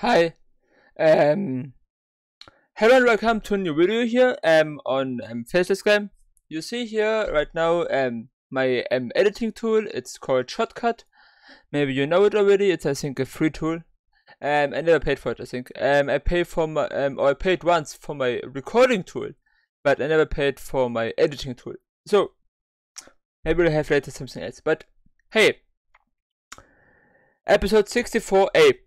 Hi. Um, hello and welcome to a new video here um, on um, FacelessCam. You see here right now um, my um, editing tool. It's called Shotcut. Maybe you know it already. It's I think a free tool. Um, I never paid for it. I think um, I paid for my um, or I paid once for my recording tool, but I never paid for my editing tool. So maybe we'll have later something else. But hey, episode 64a.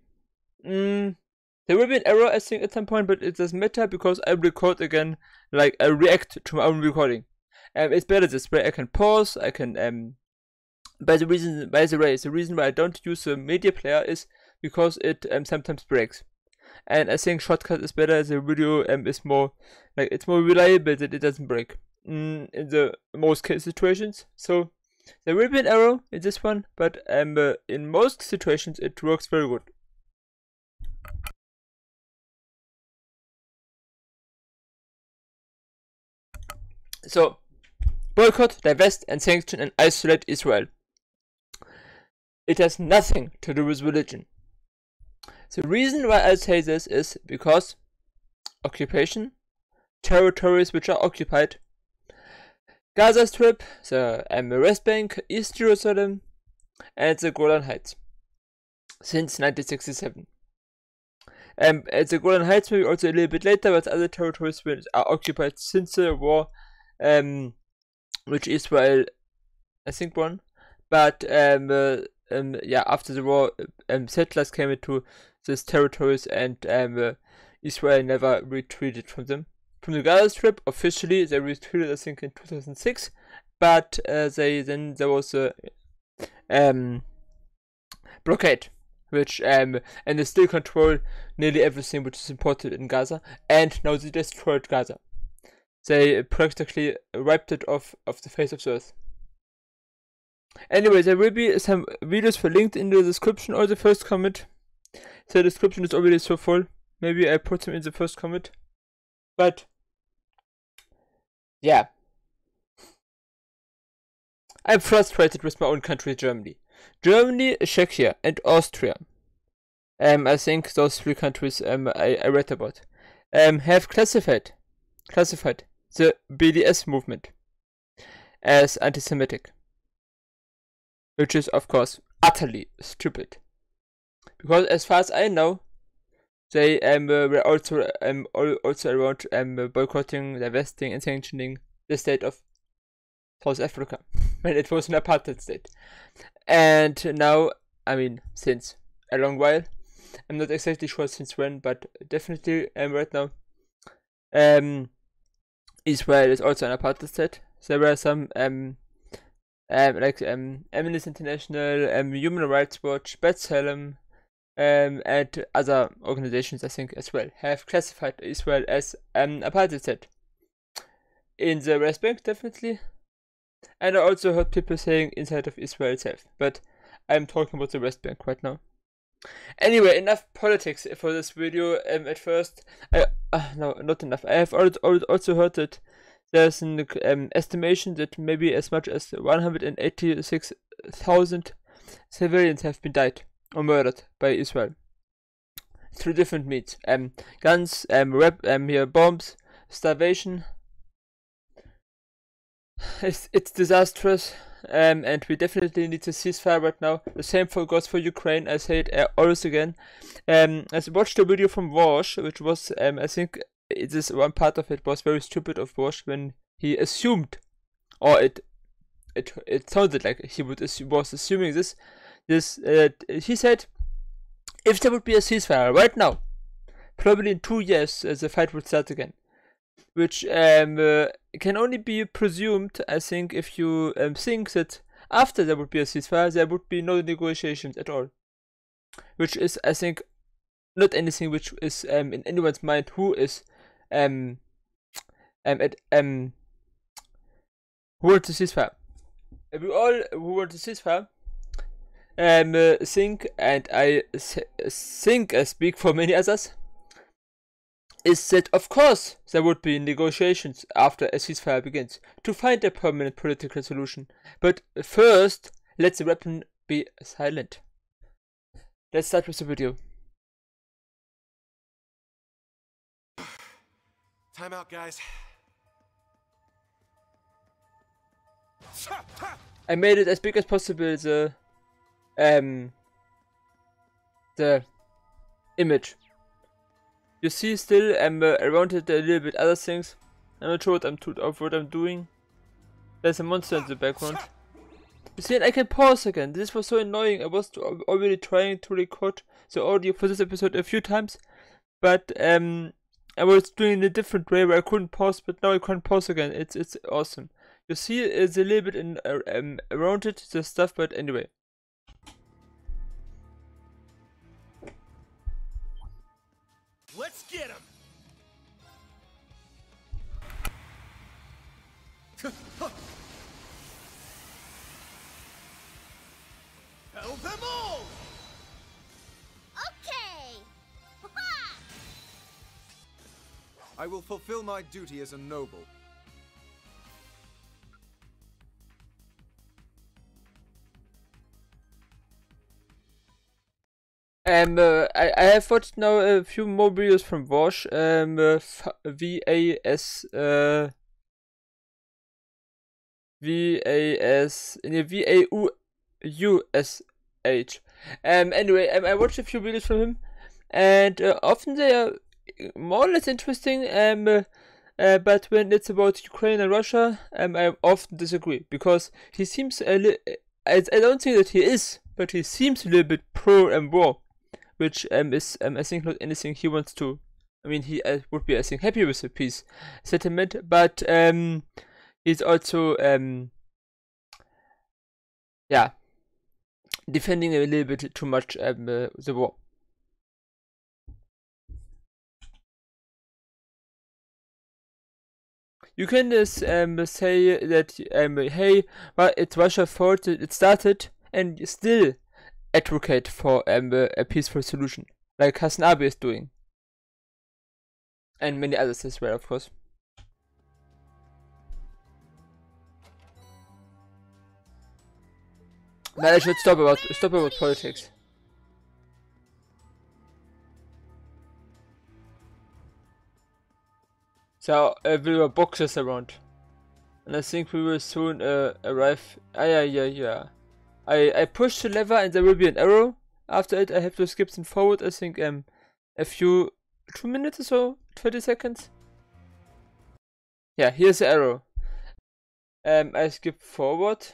Mm, there will be an error, I think, at some point, but it doesn't matter because I record again, like I react to my own recording. Um, it's better this way. I can pause. I can um. By the reason, by the way, the reason why I don't use the media player is because it um sometimes breaks, and I think Shotcut is better. As the video um is more like it's more reliable that it doesn't break mm, in the most case situations. So there will be an error in this one, but um uh, in most situations it works very good. So, boycott, divest, and sanction and isolate Israel. It has nothing to do with religion. The reason why I say this is because occupation, territories which are occupied, Gaza Strip, the West Bank, East Jerusalem, and the Golan Heights since 1967. Um, the Golan Heights maybe also a little bit later, but other territories are occupied since the war um, which Israel, I think, won. But um, uh, um, yeah, after the war, um, settlers came into these territories, and um, uh, Israel never retreated from them. From the Gaza Strip, officially they retreated, I think, in 2006. But uh, they then there was a um, blockade, which um, and they still control nearly everything which is important in Gaza, and now they destroyed Gaza they practically wiped it off of the face of the earth. Anyway, there will be some videos for linked in the description or the first comment. The description is already so full. Maybe I put them in the first comment. But yeah. I'm frustrated with my own country, Germany. Germany, Czechia, and Austria. Um, I think those three countries um, I, I read about um, have classified classified the BDS movement as anti-Semitic, which is of course utterly stupid. Because as far as I know, they um, were also um, also around um, boycotting, divesting, and sanctioning the state of South Africa when it was an apartheid state. And now, I mean, since a long while, I'm not exactly sure since when, but definitely um, right now, um, Israel is also an apartheid state. There were some um, um like um Amnesty International, um Human Rights Watch, B'Tselem, um and other organizations I think as well have classified Israel as an apartheid state. In the West Bank definitely. And I also heard people saying inside of Israel itself. But I'm talking about the West Bank right now. Anyway, enough politics for this video. Um, at first, I, uh, no, not enough. I have also heard that there's an um, estimation that maybe as much as 186,000 civilians have been died or murdered by Israel through different means. Um, guns, um, rep, um, here bombs, starvation. It's it's disastrous um, and we definitely need a ceasefire right now. The same for goes for Ukraine. I say it uh, always again. Um, I watched a video from Vaush, which was, um, I think, this one part of it was very stupid of Vaush when he assumed, or it, it, it sounded like he would assume, was assuming this. This uh, he said, if there would be a ceasefire right now, probably in two years, uh, the fight would start again which um, uh, can only be presumed, I think, if you um, think that after there would be a ceasefire, there would be no negotiations at all. Which is, I think, not anything which is um, in anyone's mind who is um, um, at, um, who wants a ceasefire. We all who want a ceasefire um, uh, think, and I think I speak for many others, is that of course there would be negotiations after a ceasefire begins to find a permanent political solution, but first let the weapon be silent. Let's start with the video. Time out, guys. I made it as big as possible the um the image. You see still I'm uh, around it a little bit other things. I'm not sure what I'm of what I'm doing. There's a monster in the background. You see, I can pause again. This was so annoying. I was already trying to record the audio for this episode a few times, but um, I was doing it a different way where I couldn't pause, but now I can pause again. It's it's awesome. You see, it's a little bit in uh, um, around it the stuff, but anyway. Hell them all! Okay! I will fulfill my duty as a noble. Um, uh, I, I have watched now a few more videos from Vaush, um, uh, V-A-S, uh, V-A-S, nee, V-A-U-U-S-H. Um, anyway, um, I watched a few videos from him, and uh, often they are more or less interesting, um, uh, uh, but when it's about Ukraine and Russia, um, I often disagree, because he seems a li- I, I don't think that he is, but he seems a little bit pro and war which um, is um, I think not anything he wants to. I mean, he uh, would be I think happy with the peace settlement, but um, he's also um, yeah, defending a little bit too much um, uh, the war. You can just um, say that um, hey, well, it's Russia's fault it started, and still advocate for um, a peaceful solution, like Hasanabi is doing. And many others as well, of course. I should stop about stop about politics. So uh, there were boxes around, and I think we will soon uh, arrive. Ah, yeah, yeah, yeah. I, I push the lever and there will be an arrow. After it, I have to skip them forward, I think, um, a few, two minutes or so, 20 seconds. Yeah, here's the arrow. Um, I skip forward.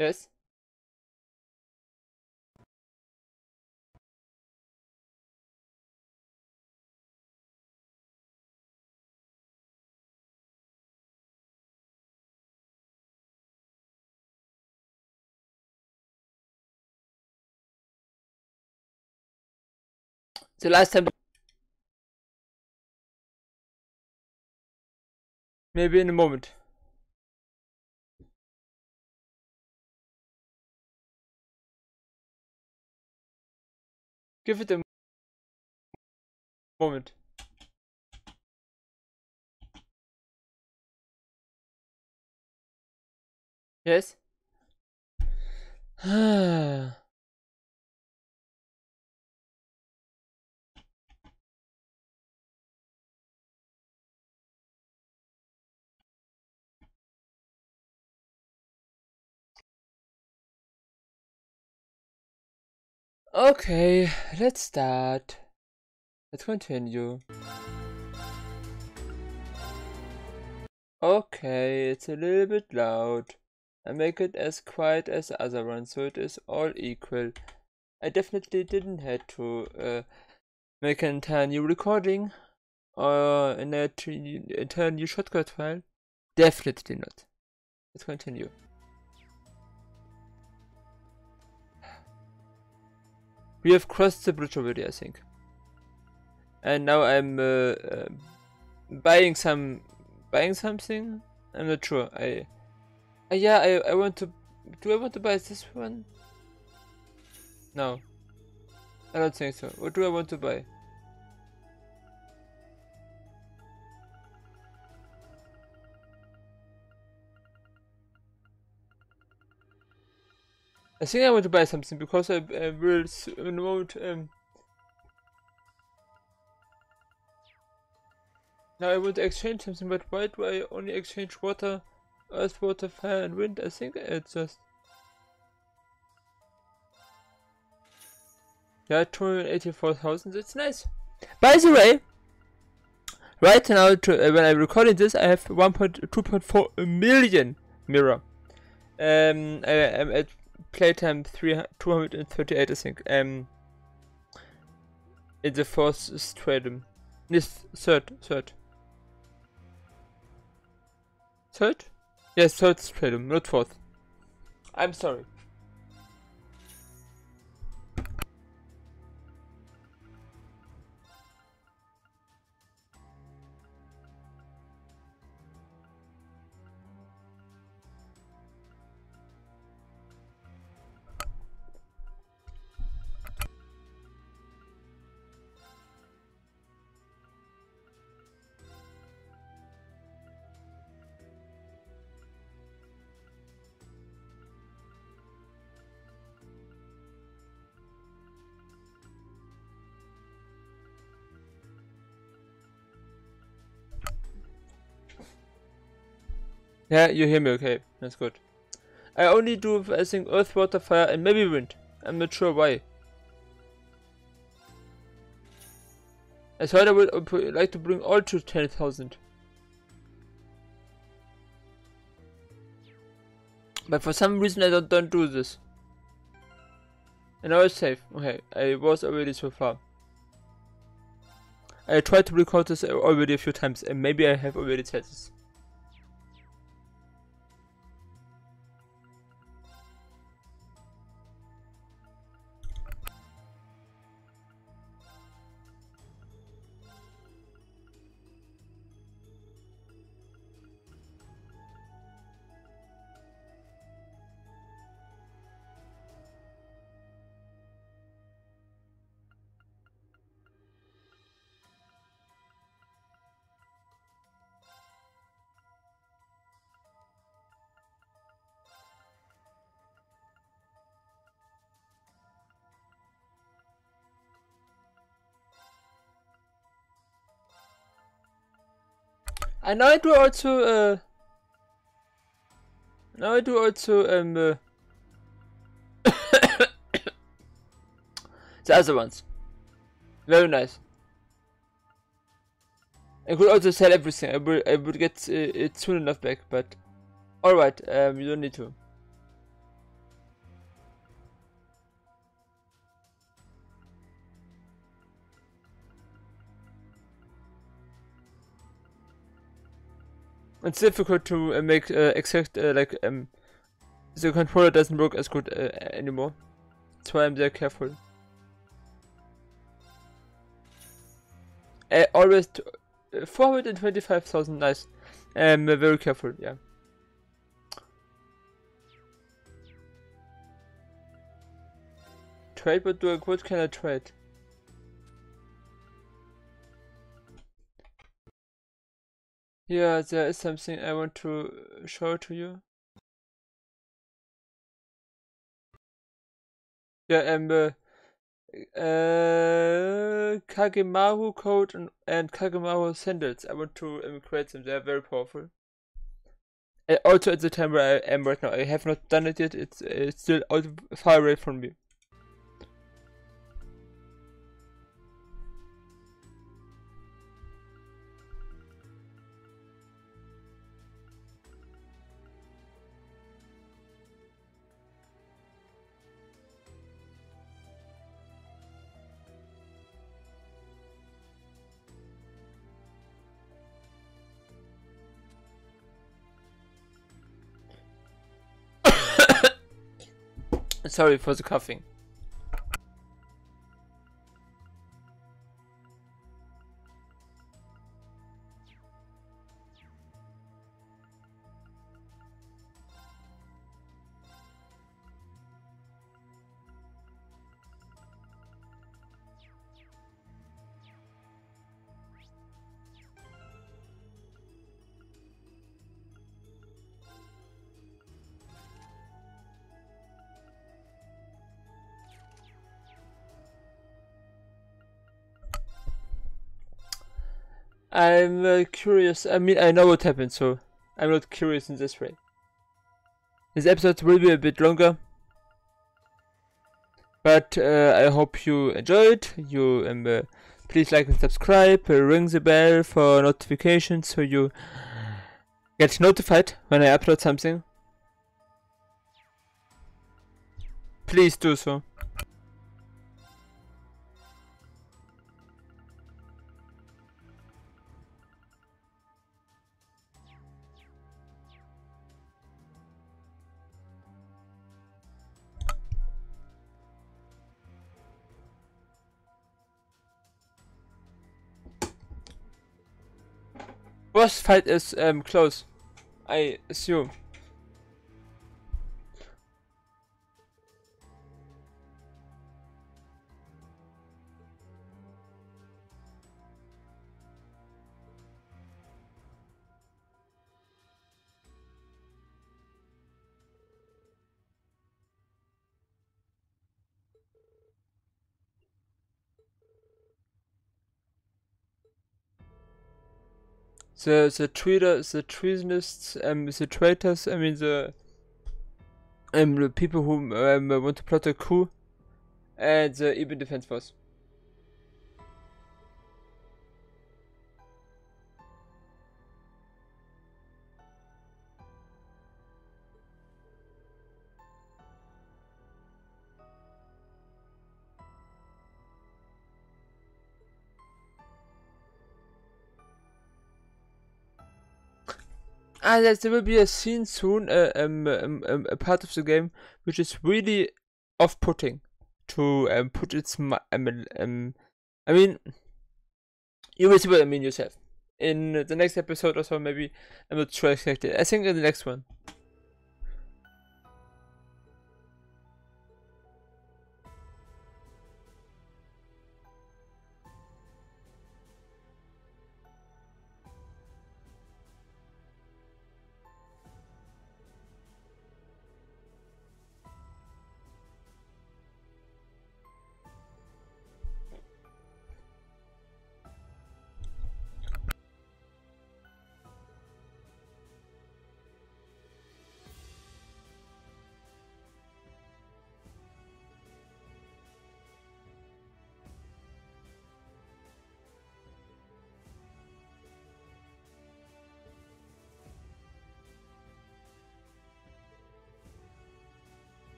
Yes. The last time. Maybe in a moment. Give it a moment. Yes? Okay, let's start. Let's continue. Okay, it's a little bit loud. I make it as quiet as the other one, so it is all equal. I definitely didn't have to uh, make an entire new recording or an entire new Shotcut file. Definitely not. Let's continue. We have crossed the bridge already, I think. And now I'm uh, uh, buying some, buying something. I'm not sure. I, uh, yeah, I I want to. Do I want to buy this one? No. I don't think so. What do I want to buy? I think I want to buy something because I, will a. Um, now I want to exchange something, but why do I only exchange water, earth, water, fire, and wind? I think it's just. Yeah, 284,000, that's nice. By the way, right now, to, uh, when I'm recording this, I have 1.2.4 million mira. Um, I am at playtime 300 238, I think. Um, in the fourth stratum. Yes, third, third. Third? Yes, third stratum, not fourth. I'm sorry. Yeah, you hear me okay. That's good. I only do, I think, earth, water, fire, and maybe wind. I'm not sure why. I thought I would like to bring all to 10,000. But for some reason I don't, don't do this. And now it's safe. Okay, I was already so far. I tried to record this already a few times and maybe I have already said this. And I do also uh I do also um uh, the other ones. Very nice. I could also sell everything. I would I would get uh, it soon enough back, but all right. Um, you don't need to. It's difficult to uh, make uh, exact uh, like um the controller doesn't work as good anymore. That's why I'm very careful. Uh, always t- uh, 425,000, nice. Um, very careful, yeah. Trade, but do I, what can I trade? Yeah, there is something I want to show to you. Yeah, um, uh, uh, Kagemaru code and, and Kagemaru sandals. I want to um, create them. They are very powerful. Uh, also, at the time where I am right now, I have not done it yet. It's, it's still out far away from me. Sorry for the coughing. I'm uh, curious. I mean, I know what happened, so I'm not curious in this way. This episode will be a bit longer, but uh, I hope you enjoyed. You um, uh, please like and subscribe. Uh, ring the bell for notifications so you get notified when I upload something. Please do so. Boss fight is um close. I assume. The the traitor the treasonists um the traitors I mean the um the people who um, want to plot a coup and the Eben Defense Force. Ah, there will be a scene soon, uh, um, um, um, a part of the game, which is really off-putting to um, put its, um, um, I mean, you will see what I mean yourself. In the next episode or so, maybe, I'm not sure exactly. I think in the next one.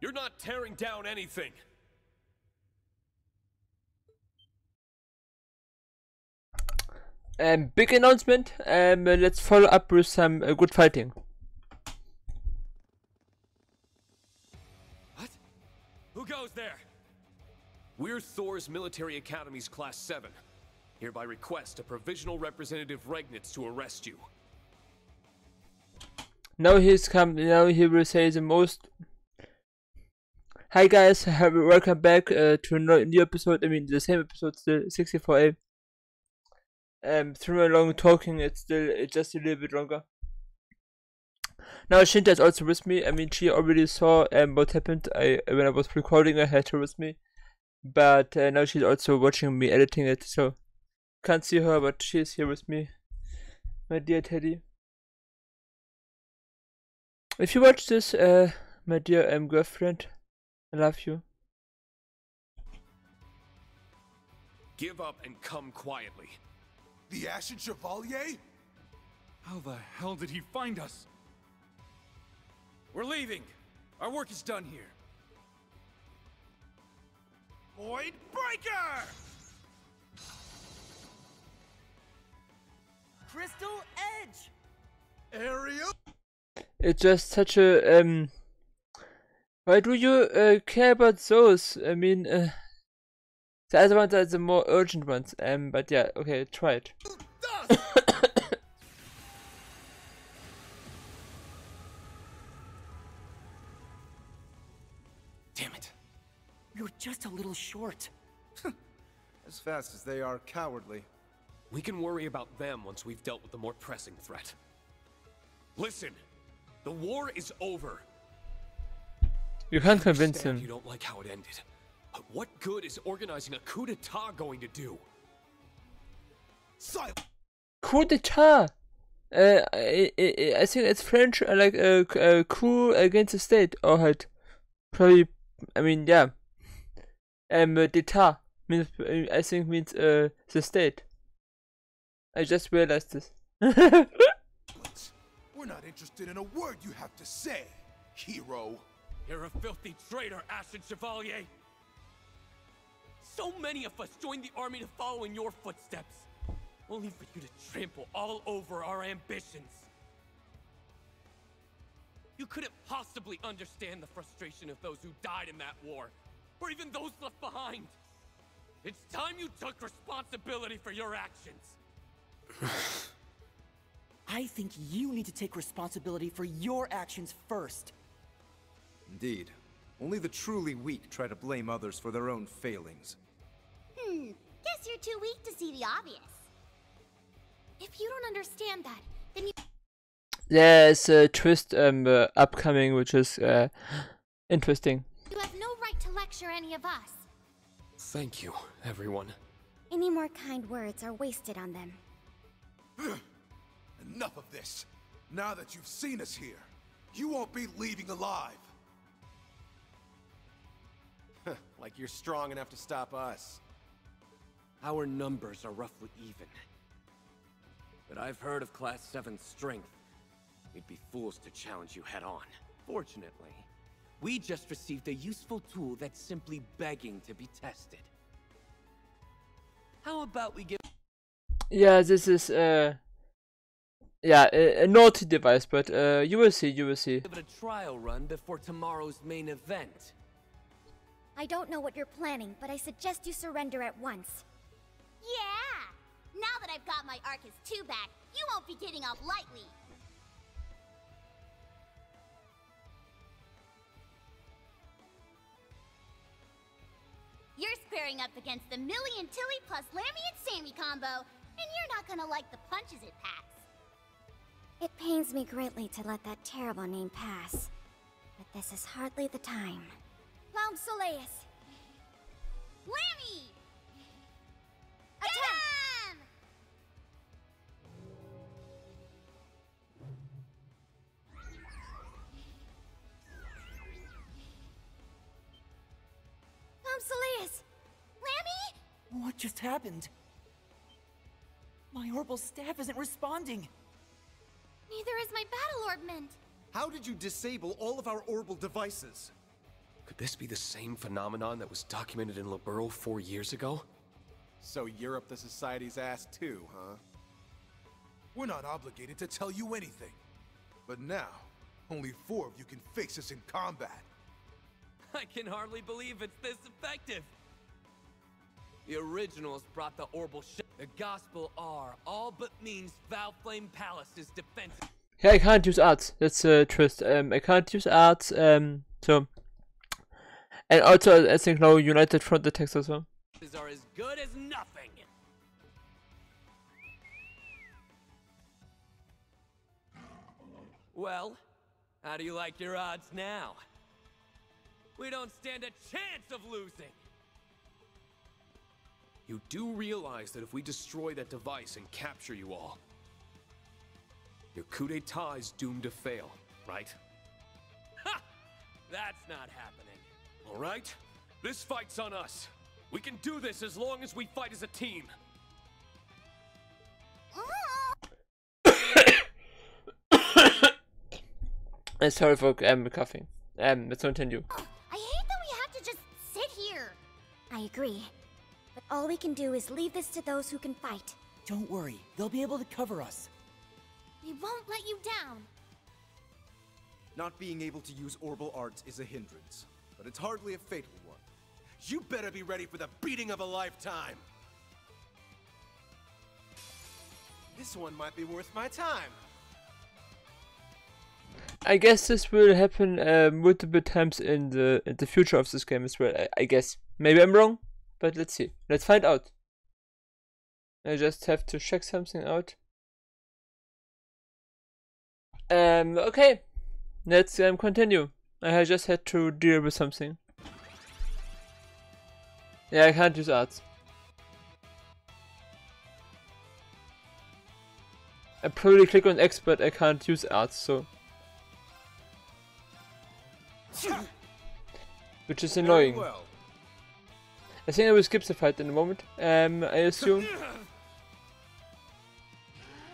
You're not tearing down anything. Um, big announcement. Um, let's follow up with some uh, good fighting. What? Who goes there? We're Thors Military Academy's Class 7. Hereby request a provisional representative Regnitz to arrest you. Now he's come. Now he will say the most. Hi guys, welcome back uh, to a new episode. I mean, the same episode, still 64A. Um, through my long talking, it's still it's just a little bit longer. Now Shinta is also with me. I mean, she already saw um, what happened I, when I was recording. I had her with me, but uh, now she's also watching me editing it. So can't see her, but she's here with me, my dear Teddy. If you watch this, uh, my dear um, girlfriend, love you. Give up and come quietly. The Ashen Chevalier? How the hell did he find us? We're leaving. Our work is done here. Void Breaker! Crystal Edge! Ariel? It's just such a um. Why do you uh, care about those? I mean, uh, the other ones are the more urgent ones. Um, but yeah, okay, try it. Damn it. You're just a little short. As fast as they are cowardly. We can worry about them once we've dealt with the more pressing threat. Listen, the war is over. You can't convince Understand him. You don't like how it ended. But what good is organizing a coup d'etat going to do? Silence! Coup d'etat. Uh, I, I, I think it's French, uh, like a uh, uh, coup against the state, or halt. Probably, I mean, yeah. Um, uh, d'etat means, uh, I think means uh, the state. I just realized this. We're not interested in a word you have to say, hero. You're a filthy traitor, Ashen Chevalier! So many of us joined the army to follow in your footsteps, only for you to trample all over our ambitions. You couldn't possibly understand the frustration of those who died in that war, or even those left behind. It's time you took responsibility for your actions. I think you need to take responsibility for your actions first. Indeed. Only the truly weak try to blame others for their own failings. Hmm, guess you're too weak to see the obvious. If you don't understand that, then you There's a twist um uh, upcoming, which is uh interesting. you have no right to lecture any of us. Thank you, everyone. Any more kind words are wasted on them. Enough of this. Now that you've seen us here, you won't be leaving alive. like you're strong enough to stop us. Our numbers are roughly even. But I've heard of Class 7's strength. We'd be fools to challenge you head on. Fortunately, we just received a useful tool that's simply begging to be tested. How about we give Yeah, this is uh yeah a, a naughty device, but uh you will see, you will see. Give it a trial run before tomorrow's main event? I don't know what you're planning, but I suggest you surrender at once. Yeah! Now that I've got my Arcus 2 back, you won't be getting off lightly. You're squaring up against the Million Tilly plus Lammy and Sammy combo, and you're not gonna like the punches it packs. It pains me greatly to let that terrible name pass, but this is hardly the time. Clown Soleus! Lammy! Attack! Clown Soleus! Lammy? What just happened? My orbital staff isn't responding. Neither is my battle orbment. How did you disable all of our orbital devices? Could this be the same phenomenon that was documented in Liberl four years ago? So you're up the society's ass too, huh? We're not obligated to tell you anything. But now, only four of you can face us in combat. I can hardly believe it's this effective. The originals brought the orbital sh- The Gospel R all but means Valflame Palace's defense Yeah, I can't use arts. That's a twist. Um, I can't use arts. Um, so and also I think now United Front attacks as well. are as good as nothing. Well, How do you like your odds now? We don't stand a chance of losing. You do realize that if we destroy that device and capture you all, your coup d'etat is doomed to fail, right? Ha! That's not happening. All right? This fight's on us. We can do this as long as we fight as a team. Uh, sorry for um, coughing. Um, let's continue. I hate that we have to just sit here. I agree. But all we can do is leave this to those who can fight. Don't worry, they'll be able to cover us. We won't let you down. Not being able to use Orbal arts is a hindrance, but it's hardly a fatal one. You better be ready for the beating of a lifetime. This one might be worth my time. I guess this will happen uh, multiple times in the in the future of this game as well. I, I guess. Maybe I'm wrong, but let's see. Let's find out. I just have to check something out. Um. Okay. Let's um continue. I just had to deal with something. Yeah, I can't use arts. I probably click on X, but I can't use arts, so. Which is annoying. I think I will skip the fight in a moment, um, I assume.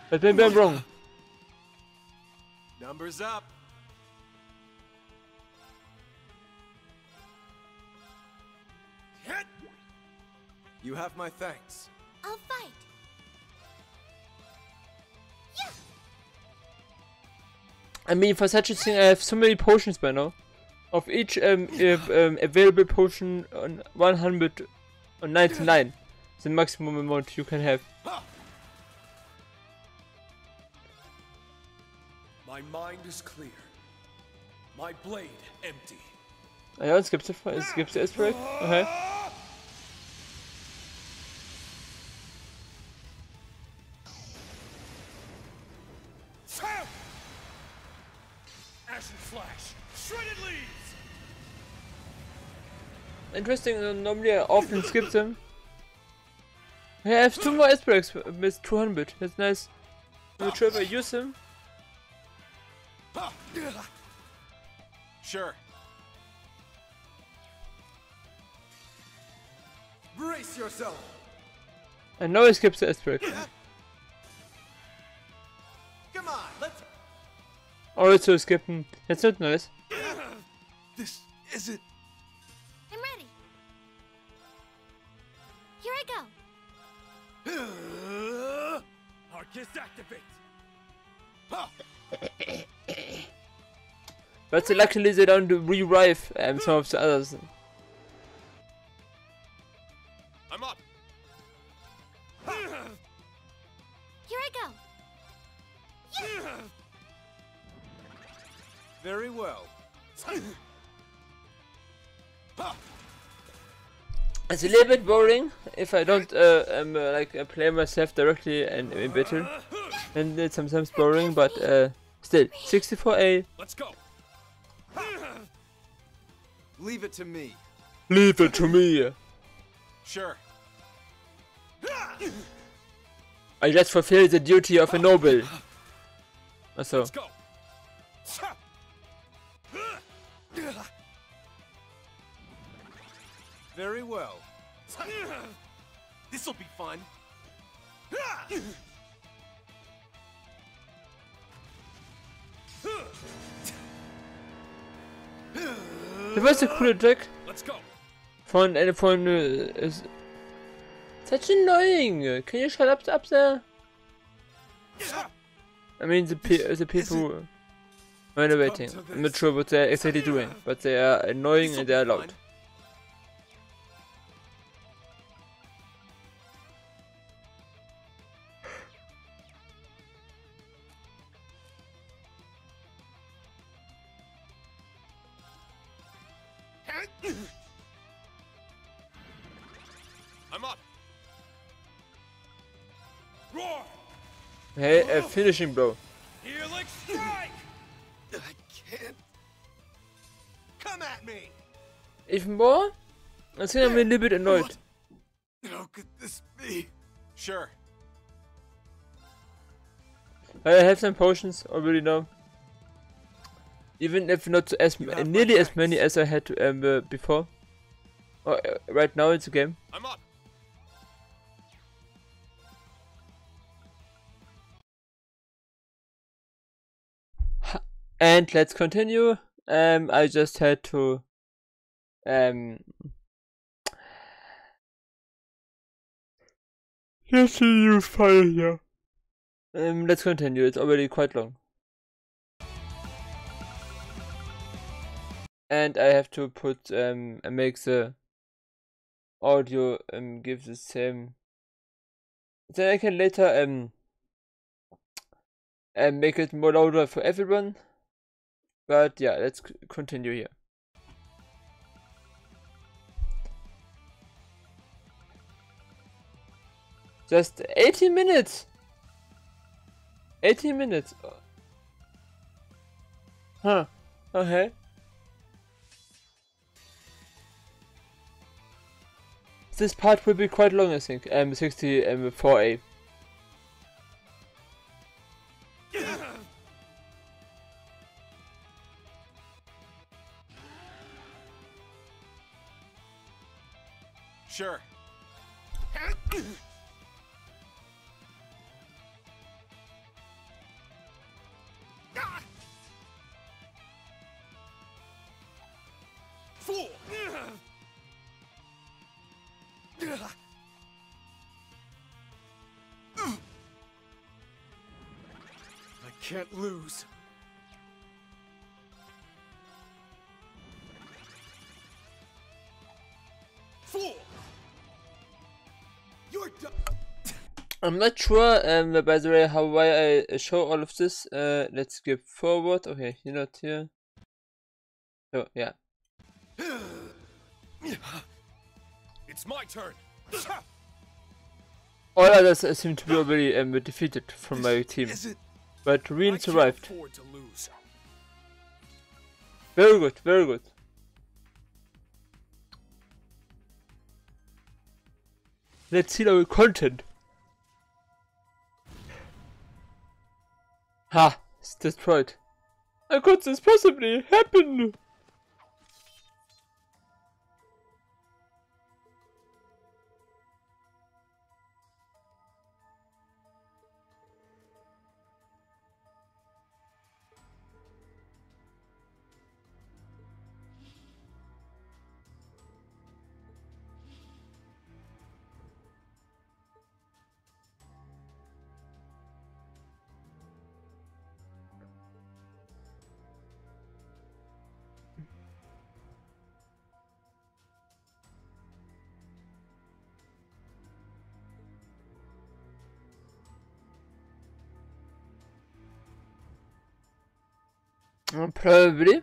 But maybe I'm wrong. Numbers up. You have my thanks. I'll fight. Yeah! I mean, for such a thing, I have so many potions by now. Of each um, if, um, available potion on 199, the maximum amount you can have. My mind is clear. My blade empty. Ah ja, es gibt es gibt es Break. Okay. Ashen Flash! Shredded leaves! Interesting, normally I often skip them. Yeah, I have two more S breaks with 200. That's nice. Not sure if I use them. Sure. Brace yourself! I know I skipped the S Also skippen. That's not nice. This isn't. I'm ready. Here I go. Arcus activate! But luckily they don't re-revive um, some of the others. I'm up! Here I go. Very well. It's a little bit boring if I don't uh, um, uh, like uh, play myself directly and in battle. And it's sometimes boring, but uh, still 64A. Let's go! Leave it to me. Leave it to me. Sure. I just fulfill the duty of a noble. Also, Let's go! Very well. This'll be fun. das war so ein cooler Let's go! von eine von uh, is such annoying. Can you shut up up there? I mean the pe the people renovating. I'm not sure what they're exactly doing, but they are annoying and they are loud. I'm up! Roar! Hey, a finishing blow. Even more? I think I'm a little bit annoyed. How could this be? Sure. I have some potions already now. Even if not as You have my nearly as many as I had um, uh, before. Or, uh, right now it's a game. I'm up. And let's continue. Um, I just had to um Let's see you file here. Um, let's continue. It's already quite long. And I have to put um make the audio um give the same. Then I can later um and make it more louder for everyone. But yeah, let's continue here. Just 18 minutes! 18 minutes! Huh. Okay. This part will be quite long, I think. Um, 64A. Sure. Fool! I can't lose. Fool! You're done. I'm not sure, um, by the way, how why I show all of this. Uh, let's skip forward. Okay, you're not here. So, yeah. It's my turn. All others seem to be already um, defeated from my team. But Rean survived. Very good, very good. Let's see our content. Ha! It's destroyed. How could this possibly happen? Probably.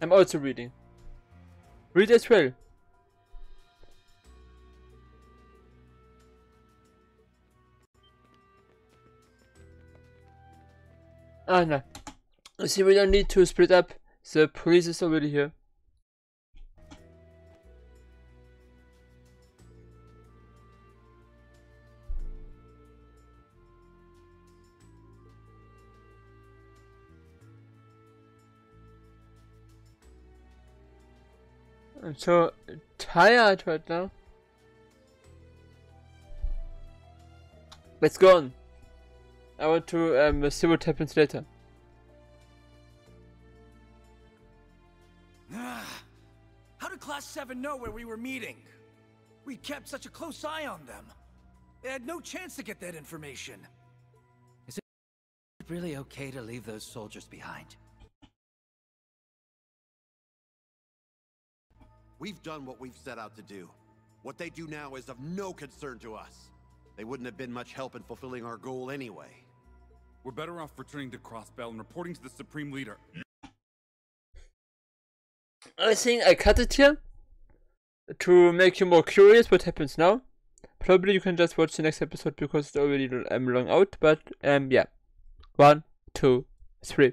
I'm also reading. Read as well. Ah, no. See, we don't need to split up. The police is already here. I'm so tired right now. Let's go on. I want to um, see what happens later. How did Class 7 know where we were meeting? We kept such a close eye on them. They had no chance to get that information. Is it really okay to leave those soldiers behind? We've done what we've set out to do. What they do now is of no concern to us. They wouldn't have been much help in fulfilling our goal anyway. We're better off returning to Crossbell and reporting to the Supreme Leader. I think I cut it here to make you more curious what happens now. Probably you can just watch the next episode because it's already um, long out, but um, yeah. One, two, three.